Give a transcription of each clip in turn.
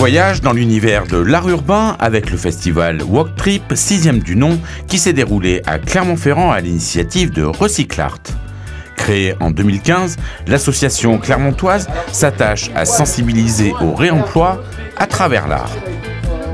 Voyage dans l'univers de l'art urbain avec le festival Walk Trip, sixième du nom, qui s'est déroulé à Clermont-Ferrand à l'initiative de Recyclart. Créée en 2015, l'association clermontoise s'attache à sensibiliser au réemploi à travers l'art.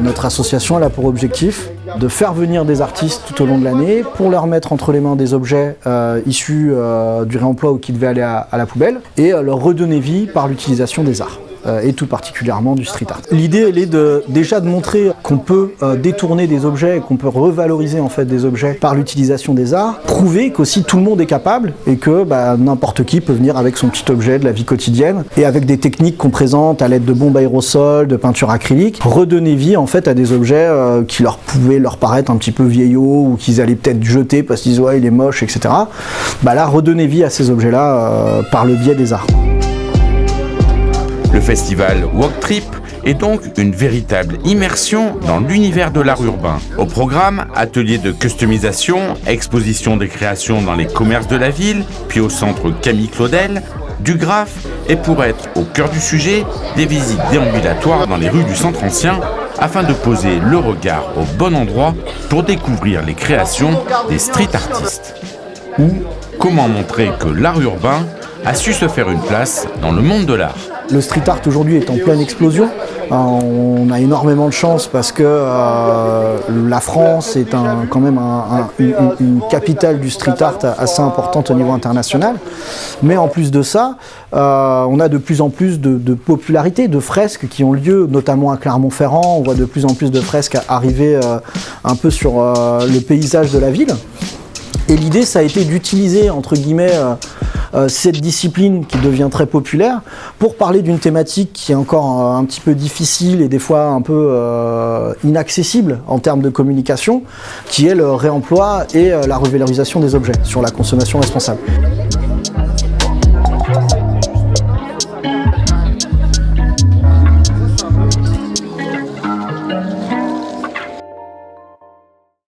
Notre association a pour objectif de faire venir des artistes tout au long de l'année pour leur mettre entre les mains des objets euh, issus euh, du réemploi ou qui devaient aller à la poubelle et euh, leur redonner vie par l'utilisation des arts. Euh, et tout particulièrement du street art. L'idée, elle est de, déjà de montrer qu'on peut euh, détourner des objets, qu'on peut revaloriser en fait des objets par l'utilisation des arts, prouver qu'aussi tout le monde est capable et que bah, n'importe qui peut venir avec son petit objet de la vie quotidienne et avec des techniques qu'on présente à l'aide de bombes aérosols, de peinture acrylique, redonner vie en fait à des objets euh, qui leur pouvaient leur paraître un petit peu vieillots ou qu'ils allaient peut-être jeter parce qu'ils disent ouais il est moche, etc. Bah là, redonner vie à ces objets-là par le biais des arts. Le festival Walk Trip est donc une véritable immersion dans l'univers de l'art urbain. Au programme, atelier de customisation, exposition des créations dans les commerces de la ville, puis au centre Camille Claudel, du graphe et pour être au cœur du sujet, des visites déambulatoires dans les rues du centre ancien afin de poser le regard au bon endroit pour découvrir les créations des street artistes. Ou comment montrer que l'art urbain a su se faire une place dans le monde de l'art. Le street art aujourd'hui est en pleine explosion. Euh, on a énormément de chance parce que euh, la France est quand même une, capitale du street art assez importante au niveau international. Mais en plus de ça, euh, on a de plus en plus de, de, popularité, de fresques qui ont lieu, notamment à Clermont-Ferrand. On voit de plus en plus de fresques arriver un peu sur le paysage de la ville. Et l'idée, ça a été d'utiliser, entre guillemets, euh, cette discipline qui devient très populaire pour parler d'une thématique qui est encore euh, un petit peu difficile et des fois un peu euh, inaccessible en termes de communication, qui est le réemploi et la revalorisation des objets sur la consommation responsable.